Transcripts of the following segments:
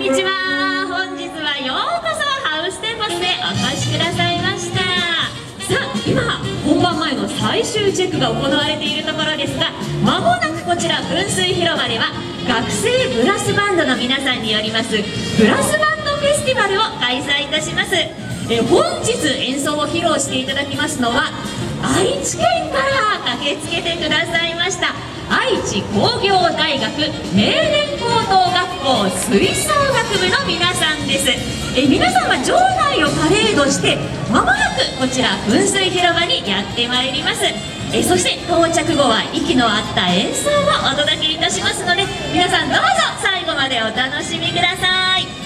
にちは。本日はようこそハウステンボスでお越しくださいました。さあ今本番前の最終チェックが行われているところですがまもなくこちら噴水広場では学生ブラスバンドの皆さんによりますブラスバンドフェスティバルを開催いたします。え本日演奏を披露していただきますのは愛知県から駆けつけてくださいました。愛知工業大学名電高等学校吹奏楽部の皆さんです。え皆さんは場内をパレードしてまもなくこちら噴水広場にやってまいります。えそして到着後は息の合った演奏をお届けいたしますので皆さんどうぞ最後までお楽しみください。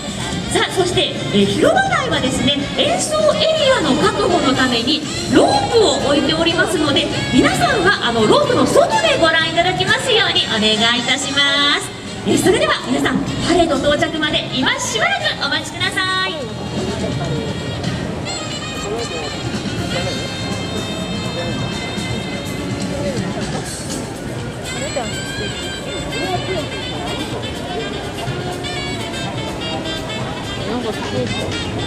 さあそして、え広場内はですね演奏エリアの確保のためにロープを置いておりますので皆さんはあのロープの外でご覧いただきますようにお願いいたします。えそれでは皆さんパレード到着まで今しばらくお待ちください。度スケート。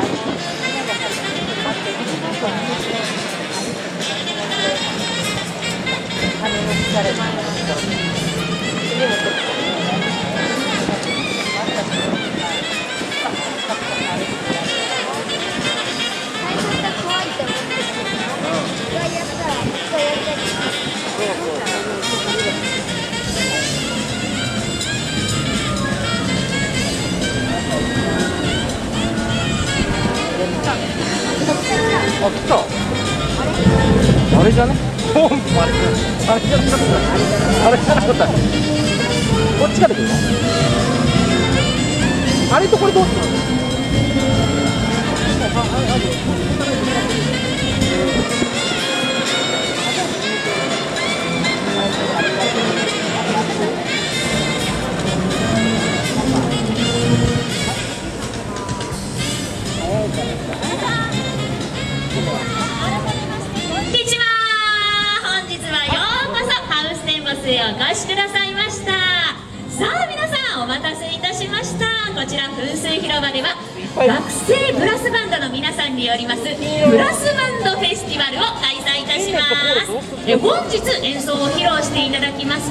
Thank you. あ、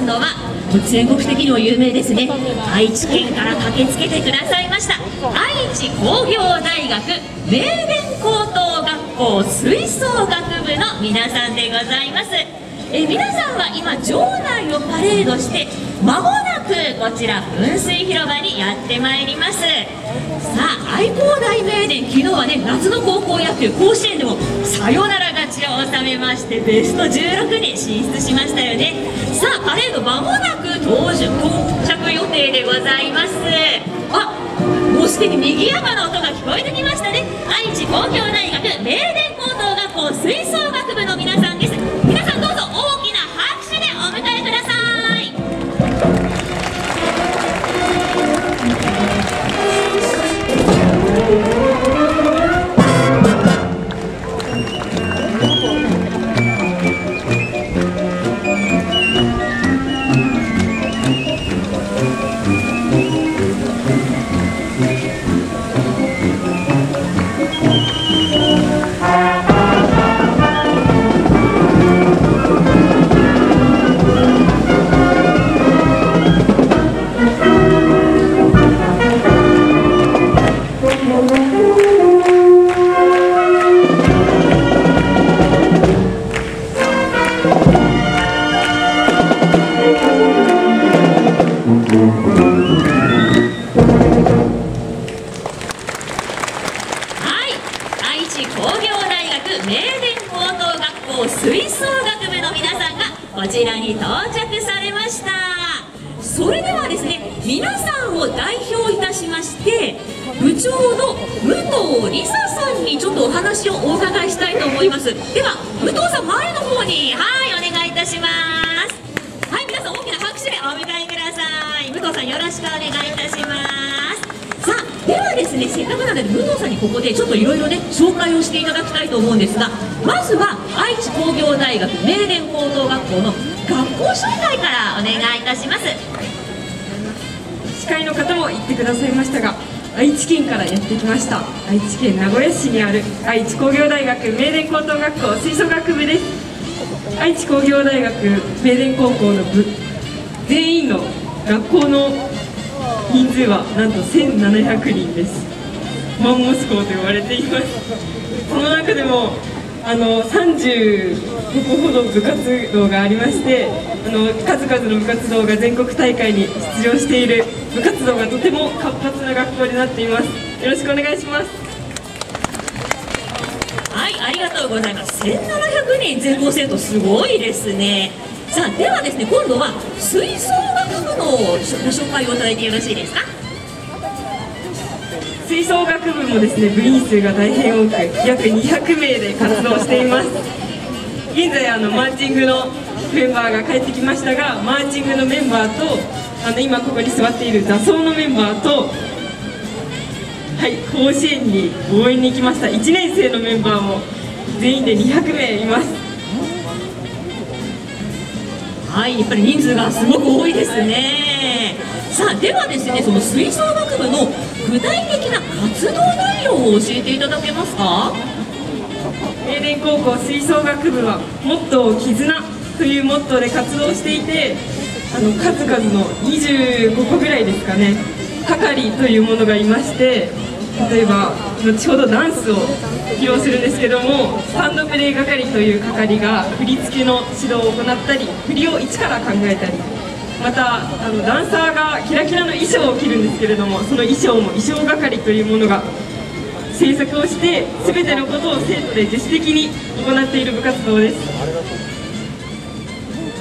ますのは全国的にも有名ですね。愛知県から駆けつけてくださいました。愛知工業大学名電高等学校吹奏楽部の皆さんでございます。え皆さんは今場内をパレードして間もなくこちら噴水広場にやってまいります。さあ愛工大名電昨日はね夏の高校野球甲子園でもサヨナラを収めましてベスト16に進出しましたよね。さあパレード間もなく到着到着予定でございます。あもうすでに賑やかな音が聞こえてきましたね。愛知工業大学名電高等学校吹奏楽部の皆さん学校紹介からお願いいたします。司会の方も言ってくださいましたが愛知県からやってきました。愛知県名古屋市にある愛知工業大学名電高等学校吹奏楽部です。愛知工業大学名電高校の部。全員の学校の人数はなんと1700人です。マンモス校と呼ばれています。その中でもあの35個ほど部活動がありましてあの数々の部活動が全国大会に出場している部活動がとても活発な学校になっています。よろしくお願いします。はいありがとうございます。1700人全校生徒すごいですね。さあではですね今度は吹奏楽部のご紹介をいただいてよろしいですか？吹奏楽部もですね部員数が大変多く約200名で活動しています。現在あのマーチングのメンバーが帰ってきましたがマーチングのメンバーとあの今ここに座っている座奏のメンバーとはい甲子園に応援に行きました1年生のメンバーも全員で200名います。はいやっぱり人数がすごく多いですね。さあではですねその吹奏楽部の具体的な活動内容を教えていただけますか？名電高校吹奏楽部は「モットー絆」というモットーで活動していてあの数々の25個ぐらいですかね係というものがいまして例えば後ほどダンスを披露するんですけどもスタンドプレー係という係が振り付けの指導を行ったり振りを一から考えたりまたあのダンサーがキラキラの衣装を着るんですけれどもその衣装も衣装係というものが制作をして全てのことを生徒で自主的に行っている部活動です。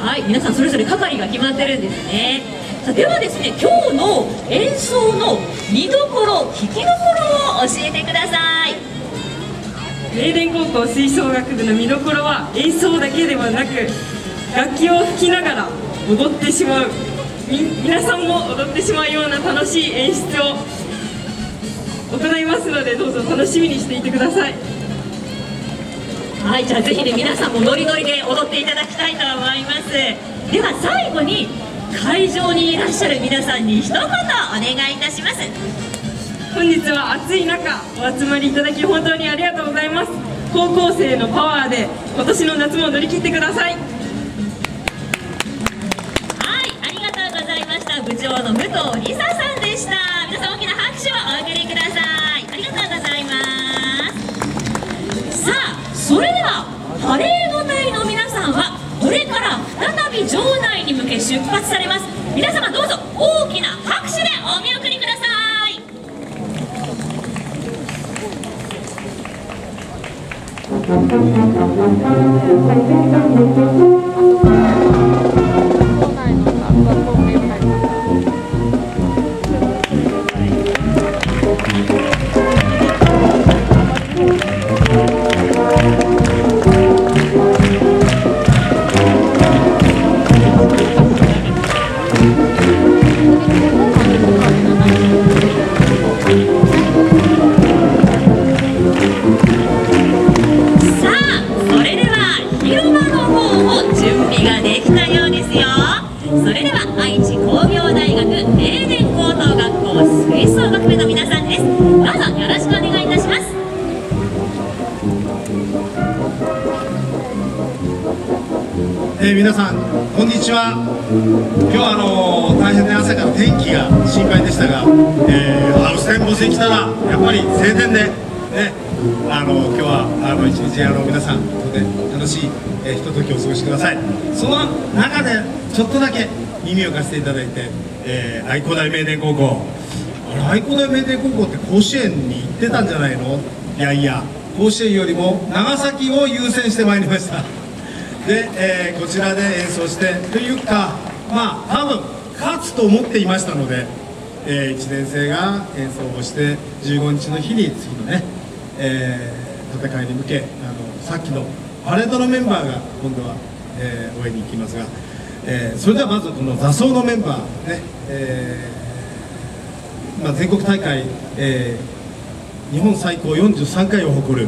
はい皆さんそれぞれ係が決まってるんですね。さあではですね今日の演奏の見どころ聴きどころを教えてください。名電高校吹奏楽部の見どころは演奏だけではなく楽器を吹きながら踊ってしまう。み皆さんも踊ってしまうような楽しい演出を行いますのでどうぞ楽しみにしていてください。はいじゃあぜひね皆さんもノリノリで踊っていただきたいと思います。では最後に会場にいらっしゃる皆さんに一言お願いいたします。本日は暑い中お集まりいただき本当にありがとうございます。高校生のパワーで今年の夏も乗り切ってください部長の武藤梨沙さんでした。皆さん大きな拍手をお送りください。ありがとうございます。さあそれではパレード隊の皆さんはこれから再び場内に向け出発されます。皆様どうぞ大きな拍手でお見送りください。しい、えひとときをお過ごしください。その中でちょっとだけ耳を貸していただいて、えー愛工大名電高校。あれ愛工大名電高校って甲子園に行ってたんじゃないの？いやいや甲子園よりも長崎を優先してまいりましたで、えーこちらで演奏してというかまあ多分勝つと思っていましたので、え1年生が演奏をして15日の日に次のね、えー戦いに向けあのさっきのパレードのメンバーが今度は、えー応援に行きますが、えーそれではまずこの座奏のメンバーね、えーまあ、全国大会、えー日本最高43回を誇る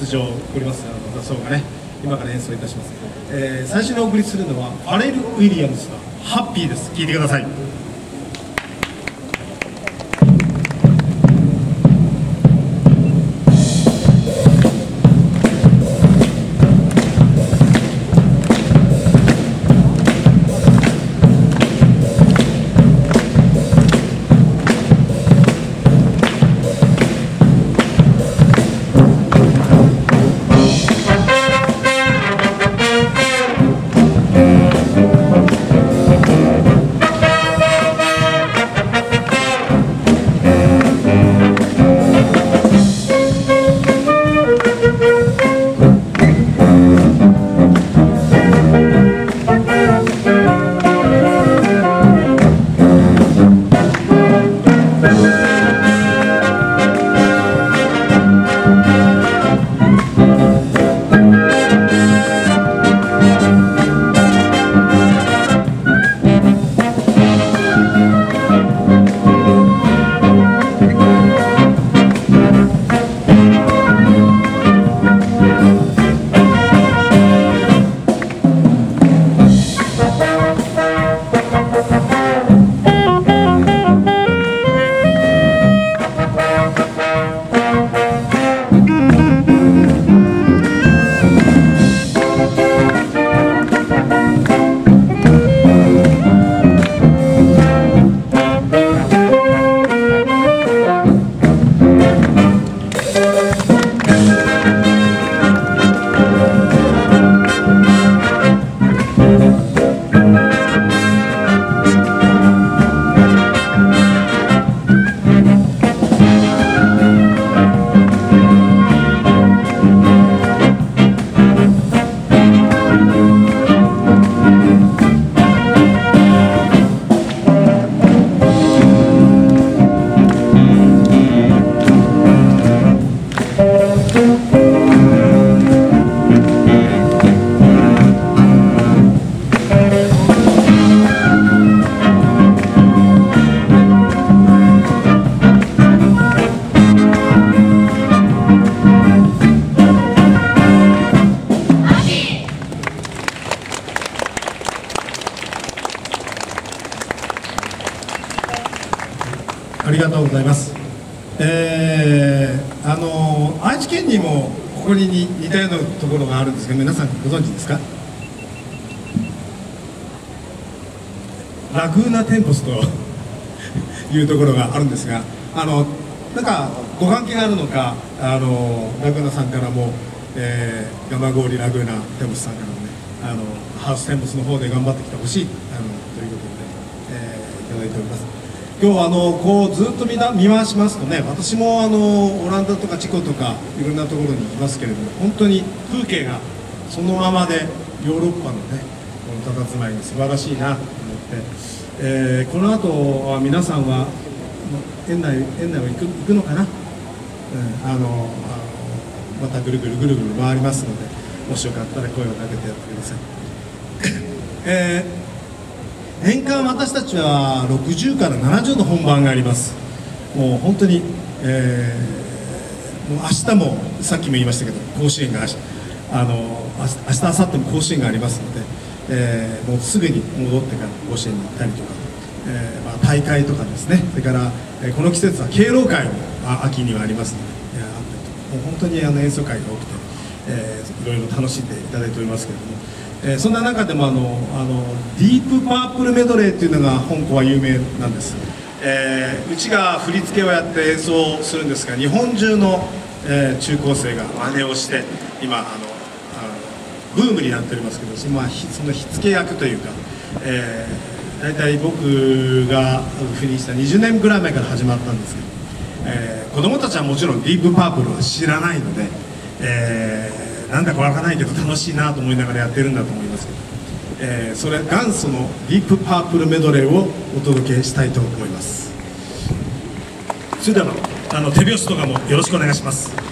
出場を送りますあの座奏がね今から演奏いたします、えー最初にお送りするのはファレル・ウィリアムスの「ハッピー」です。聴いてください。さんご存知ですか？ラグーナテンポスと いうところがあるんですがあのなんかご関係があるのかあのラグーナさんからも、えー、山郡ラグーナテンポスさんからもねあのハウステンポスの方で頑張ってきてほしいあのということで、えーいただいております。今日はあのこうずっと見な見回しますとね私もあのオランダとかチコとかいろんなところに行きますけれども本当に風景がそのままでヨーロッパのねこの佇まいに素晴らしいなと思って、えーこの後は皆さんは園内園内を行く行くのかな、うん、あのあのまたぐるぐるぐるぐる回りますのでもしよかったら声をかけてやってください。えー年間私たちは60から70の本番があります。もう本当に、えーもう明日もさっきも言いましたけど甲子園があの明日明後日も甲子園がありますので、えーもうすぐに戻ってから甲子園に行ったりとか、えーまあ、大会とかですね。それから、えこの季節は敬老会もあ秋にはありますので、えあったりともう本当にあの演奏会が多くて、えーいろいろ楽しんでいただいておりますけれども、えそんな中でもあのあのディープパープルメドレーっていうのが香港は有名なんです、えーうちが振り付けをやって演奏するんですが日本中の、えー中高生が真似をして今あのブームになっておりますけどその,、まあ、ひその火付け役というか、えー、大体僕が赴任した20年ぐらい前から始まったんですけど、えー子供たちはもちろんディープパープルは知らないので、えーなんだかわからないけど楽しいなと思いながらやってるんだと思いますけど、えーそれ元祖のディープパープルメドレーをお届けしたいと思います。それではあの手拍子とかもよろしくお願いします。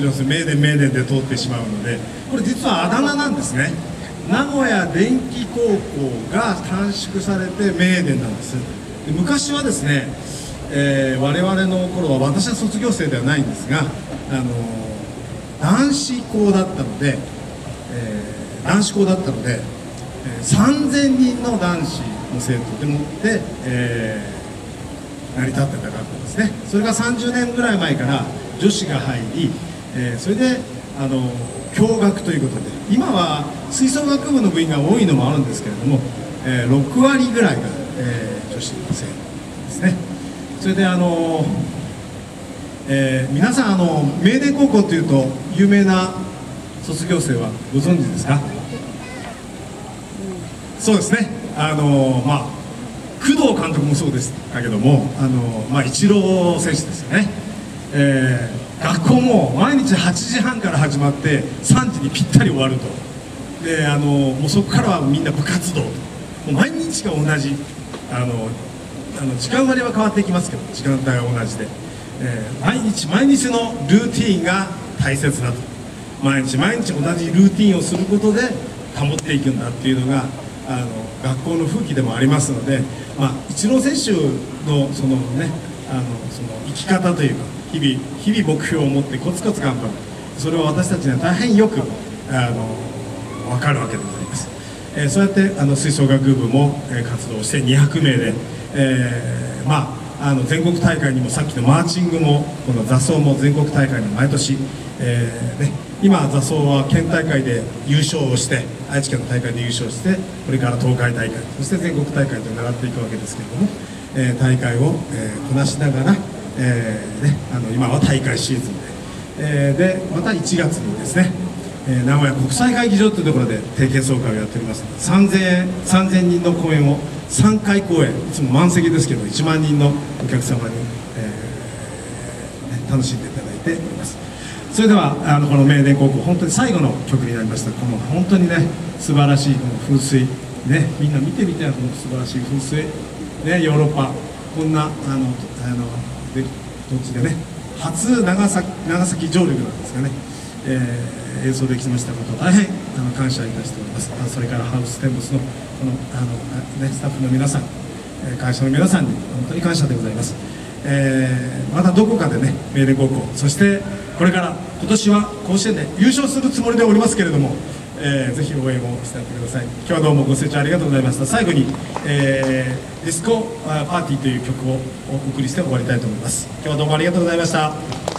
学校なのかもしれません名電名電で通ってしまうのでこれ実はあだ名なんですね名古屋電気高校が短縮されて名電なんですで昔はですね、えー我々の頃は私は卒業生ではないんですが、あのー男子校だったので、えー男子校だったので、え3000人の男子の生徒でもって、え成り立ってた学校ですねそれが30年ぐらい前から女子が入り、えーそれで、あの共学ということで今は吹奏楽部の部員が多いのもあるんですけれども、えー6割ぐらいが、えー女子生ですね。それであの、えー皆さんあの明電高校というと有名な卒業生はご存知ですか？そうですね。あのまあ工藤監督もそうでしたけどもあの、まあ、イチロー選手ですよね、えー学校も毎日8時半から始まって3時にぴったり終わると。であのもうそこからはみんな部活動。もう毎日が同じ。あのあの時間割は変わっていきますけど時間帯は同じで、えー毎日毎日のルーティンが大切だと。毎日毎日同じルーティンをすることで保っていくんだっていうのがあの学校の風紀でもありますので、まあ、イチロー選手のその、ね、あのその生き方というか日々日々目標を持ってコツコツ頑張る。それは私たちには大変よくあの分かるわけでございます、えーそうやってあの吹奏楽部も、えー活動して200名で、えーまああの全国大会にもさっきのマーチングもこの座奏も全国大会に毎年、えーね、今座奏は県大会で優勝をして愛知県の大会で優勝してこれから東海大会そして全国大会と狙っていくわけですけれども、えー大会を、えーこなしながら、えーね、あの今は大会シーズンで、えーでまた1月にですねえー名古屋国際会議場というところで定期演奏会をやっております。ので3000人の公演を3回公演いつも満席ですけど1万人のお客様に、えーね楽しんでいただいております。それではあのこの名電高校本当に最後の曲になりました。この本当にね素晴らしいこの噴水ねみんな見てみたいなこの素晴らしい噴水。ねヨーロッパこんなあのあので土地でね初長崎長崎上陸なんですかね、えー演奏できましたこと大変あの感謝いたしております。あそれからハウステンボスのこのあの、ね、スタッフの皆さん会社の皆さんに本当に感謝でございます、えーまたどこかでね明電高校そしてこれから今年は甲子園で優勝するつもりでおりますけれども、えーぜひ応援をしてあげてください。今日はどうもご清聴ありがとうございました。最後に、えーディスコあパーティーという曲をお送りして終わりたいと思います。今日はどうもありがとうございました「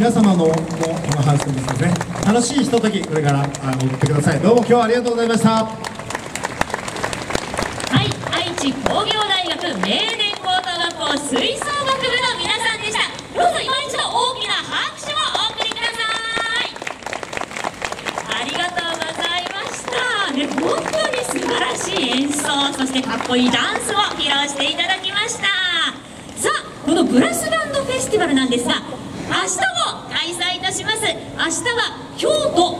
皆様のもこのハウスですね。楽しいひとときこれからあ送ってください。どうも今日はありがとうございました。はい、愛知工業大学名電高等学校吹奏楽部の皆さんでした。どうぞ今一度大きな拍手をお送りください。ありがとうございました。ね、本当に素晴らしい演奏そしてかっこいいダンスを披露していただきました。さあ、このブラスバンドフェスティバルなんですが明日も開催いたします。明日は京都